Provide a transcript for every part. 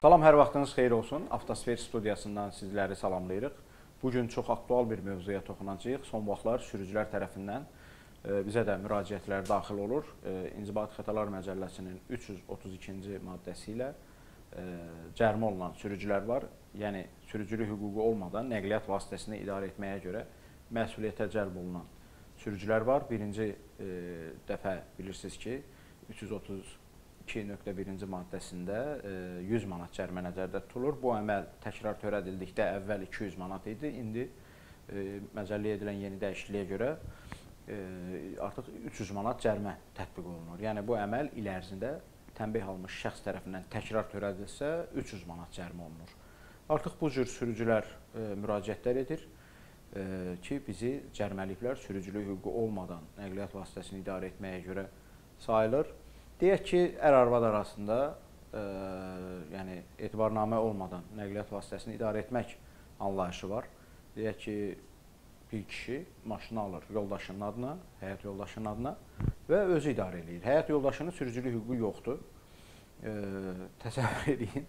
Salam, hər vaxtınız xeyir olsun. Avtosfer studiyasından sizləri salamlayırıq. Bu gün çox aktual bir mövzuya toxunacağıq. Son vaxtlar sürücülər tərəfindən e, bizə də müraciətlər daxil olur. E, İnzibat Xətalar Məcəlləsinin 332-ci maddəsi ilə e, cərimə olunan sürücülər var. Yəni sürücülük hüququ olmadan nəqliyyat vasitəsini idarə etməyə görə məsuliyyətə cəlb olunan sürücülər var. Birinci dəfə bilirsiniz ki, 330 2.1-ci maddəsində 100 e, manat cərimə nəzərdə tutulur. Bu əməl təkrar törədildikdə əvvəl 200 manat idi. İndi e, məcəlləyə edilən yeni dəyişikliyə görə e, artıq 300 manat cərimə tətbiq olunur. Yəni bu əməl il ərzində tənbih almış şəxs tərəfindən təkrar törədilsə 300 manat cərimə olunur. Artıq bu cür sürücülər müraciətlər edir ki, bizi cəriməliyiblər sürücülük hüququ olmadan nəqliyyat vasitəsini idarə etməyə görə sayılır. Deyək ki, ər-arvad arasında ə, e, yəni etibarnamə olmadan nəqliyyat vasitəsini idarə etmək anlayışı var. Deyək ki, bir kişi maşını alır yoldaşının adına, həyat yoldaşının adına və özü idarə eləyir. Həyat yoldaşının sürücülük hüququ yoxdur. E, təsəvvür edin.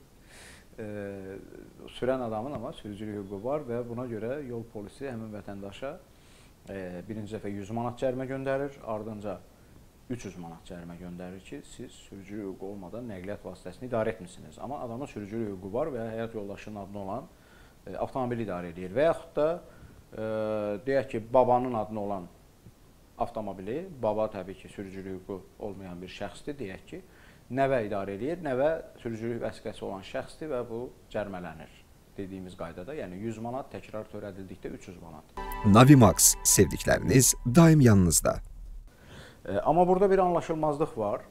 E, sürən adamın amma sürücülük hüququ var və buna görə yol polisi həmin vətəndaşa e, birinci dəfə 100 manat cərimə göndərir, ardınca 300 manat cərimə göndərir ki, siz sürücülük hüququ olmadan nəqliyyat vasitəsini idarə etmirsiniz. Amma adamın sürücülük hüququ var və həyat yoldaşının adına olan e, avtomobili idarə edir. Və yaxud da e, deyək ki, babanın adına olan avtomobili, baba təbii ki, sürücülük hüququ olmayan bir şəxsdir, deyək ki, nəvə idarə edir, nəvə sürücülük vəsiqəsi olan şəxsdir və bu cərimələnir dediyimiz qaydada, yəni 100 manat təkrar törədildikdə 300 manat. Navimax sevdikləriniz daim yanınızda. Amma burada bir anlaşılmazlıq var.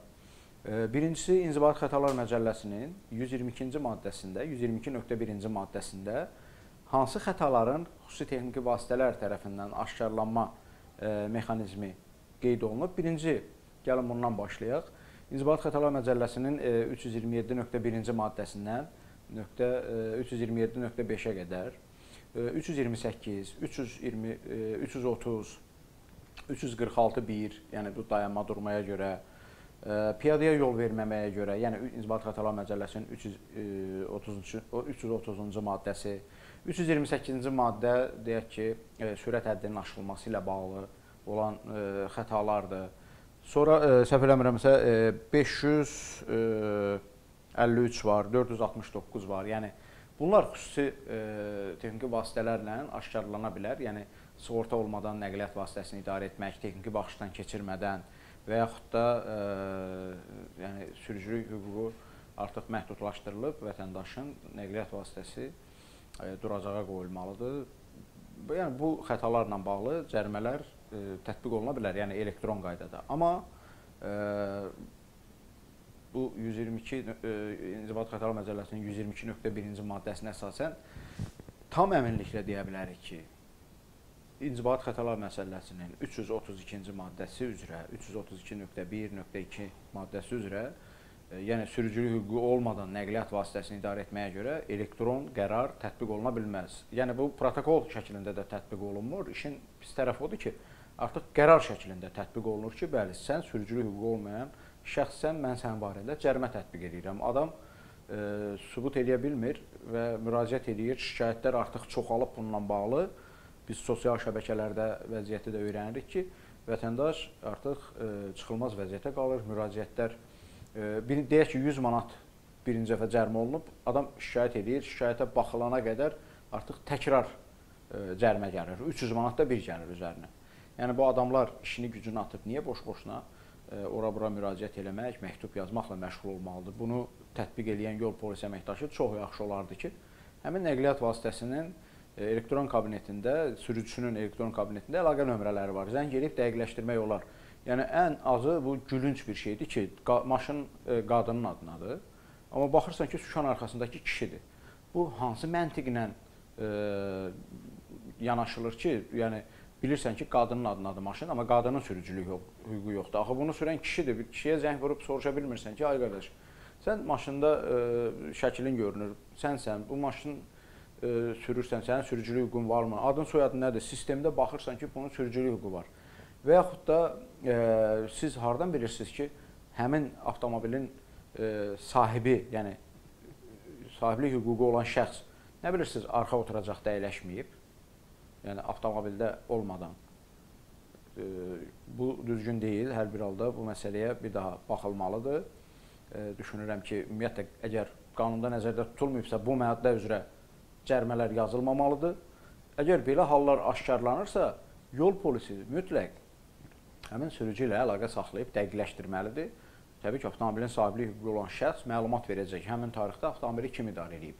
Birincisi İnzibat Xətalar Məcəlləsinin 122-ci maddəsində, 122.1-ci maddəsində hansı xətaların xüsusi texniki vasitələr tərəfindən aşkarlanma mexanizmi qeyd olunub. Birinci, gəlin bundan başlayaq. İnzibat Xətalar Məcəlləsinin 327.1-ci maddəsindən 327.5-ə qədər 328, 320, 330 346.1, yəni bu dayanma durmaya görə, e, piyadaya yol verməməyə görə, yəni İnzibat Xətalar Məcəlləsinin 330-cu 330-cu maddəsi, 328-ci maddə deyək ki, e, sürət həddinin aşılması ilə bağlı olan e, xətalardır. Sonra səhv eləmirəmsə 553 var, 469 var. Yəni bunlar xüsusi texniki vasitələrlə aşkarlana bilər. Yəni sığorta olmadan nəqliyyat vasitəsini idarə etmək, texniki baxışdan keçirmədən və yaxud da e, yəni sürücülük hüququ artıq məhdudlaşdırılıb, vətəndaşın nəqliyyat vasitəsi e, duracağa qoyulmalıdır. Yəni bu xətalarla bağlı cərimələr e, tətbiq oluna bilər, yəni elektron qaydada. Amma ə, bu 122 İnzibat Xətalar Məcəlləsinin 122.1-ci maddəsinə əsasən tam əminliklə deyə bilərik ki, İnzibat xətalar məsələsinin 332-ci maddəsi üzrə, 332.1.2 maddəsi üzrə, e, yəni sürücülük hüququ olmadan nəqliyyat vasitəsini idarə etməyə görə elektron qərar tətbiq oluna bilməz. Yəni bu protokol şəklində də tətbiq olunmur. İşin pis tərəfi odur ki, artıq qərar şəklində tətbiq olunur ki, bəli, sən sürücülük hüququ olmayan şəxsən mən sənin barədə cərimə tətbiq edirəm. Adam e, sübut edə bilmir və müraciət edir. Şikayətlər artıq çoxalıb bununla bağlı biz sosial şəbəkələrdə vəziyyəti də öyrənirik ki, vətəndaş artıq e, çıxılmaz vəziyyətə qalır, müraciətlər e, bir deyək ki 100 manat birinci dəfə cərimə olunub, adam şikayət edir, şikayətə baxılana qədər artıq təkrar e, cərimə gəlir. 300 manat da bir gəlir üzərinə. Yəni bu adamlar işini gücünü atıb niyə boş-boşuna ora-bura müraciət eləmək, məktub yazmaqla məşğul olmalıdır? Bunu tətbiq edən yol polis əməkdaşı çox yaxşı olardı ki, həmin nəqliyyat vasitəsinin E, elektron kabinetində, sürücüsünün elektron kabinetində əlaqə nömrələri var. Zəng edib dəqiqləşdirmək olar. Yəni ən azı bu gülünc bir şeydir ki, maşın e, qadının adınadır. Amma baxırsan ki, sükan arxasındakı kişidir. Bu hansı məntiqlə e, yanaşılır ki, yəni bilirsən ki, qadının adınadır maşın, amma qadının sürücülük hüququ yoxdur. Axı bunu sürən kişidir. Bir kişiyə zəng vurub soruşa bilmirsən ki, ay qardaş, sən maşında e, şəklin görünür, sənsən, bu maşın e, sürürsən, sənin sürücülük hüququn varmı? Adın, soyadın nədir? Sistemdə baxırsan ki, bunun sürücülük hüququ var. Və yaxud da e, siz hardan bilirsiniz ki, həmin avtomobilin e, sahibi, yəni sahiblik hüququ olan şəxs nə bilirsiniz, arxa oturacaqda əyləşməyib. Yəni avtomobildə olmadan e, bu düzgün deyil. Hər bir halda bu məsələyə bir daha baxılmalıdır. E, düşünürəm ki, ümumiyyətlə əgər qanunda nəzərdə tutulmayıbsa, bu maddə üzrə cərimələr yazılmamalıdır. Əgər belə hallar aşkarlanırsa, yol polisi mütləq həmin sürücü ilə əlaqə saxlayıb dəqiqləşdirməlidir. Təbii ki, avtomobilin sahibliyi hüququ olan şəxs məlumat verəcək. Həmin tarixdə avtomobili kim idarə edib?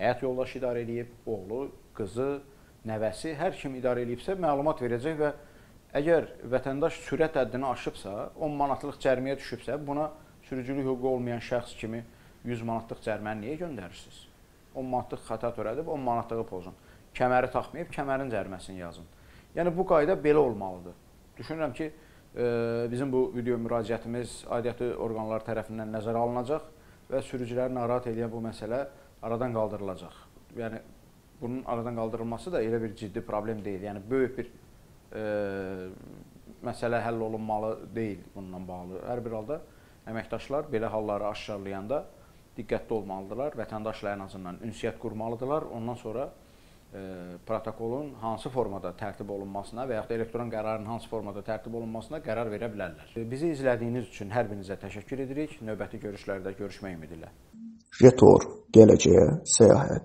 Həyat yoldaşı idarə edib, oğlu, qızı, nəvəsi, hər kim idarə edibsə məlumat verəcək və əgər vətəndaş sürət həddini aşıbsa, 10 manatlıq cəriməyə düşübsə, buna sürücülük hüququ olmayan şəxs kimi 100 manatlıq cəriməni niyə göndərirsiniz? 10 manatlıq xəta törədib, 10 manatlığı pozun. Kəməri taxmayıb, kəmərin cəriməsini yazın. Yəni bu qayda belə olmalıdır. Düşünürəm ki, bizim bu video müraciətimiz aidiyyatı orqanlar tərəfindən nəzərə alınacaq və sürücüləri narahat edən bu məsələ aradan qaldırılacaq. Yəni bunun aradan qaldırılması da elə bir ciddi problem deyil. Yəni böyük bir e, məsələ həll olunmalı deyil bununla bağlı. Hər bir halda əməkdaşlar belə halları aşkarlayanda diqqətli olmalıdırlar. Vətəndaşla ən azından ünsiyyət qurmalıdırlar. Ondan sonra protokolun hansı formada tərtib olunmasına və yaxud da elektron qərarın hansı formada tərtib olunmasına qərar verə bilərlər. Bizi izlədiyiniz üçün hər birinizə təşəkkür edirik. Növbəti görüşlərdə görüşmək ümidi ilə. Jetor, gələcəyə səyahət.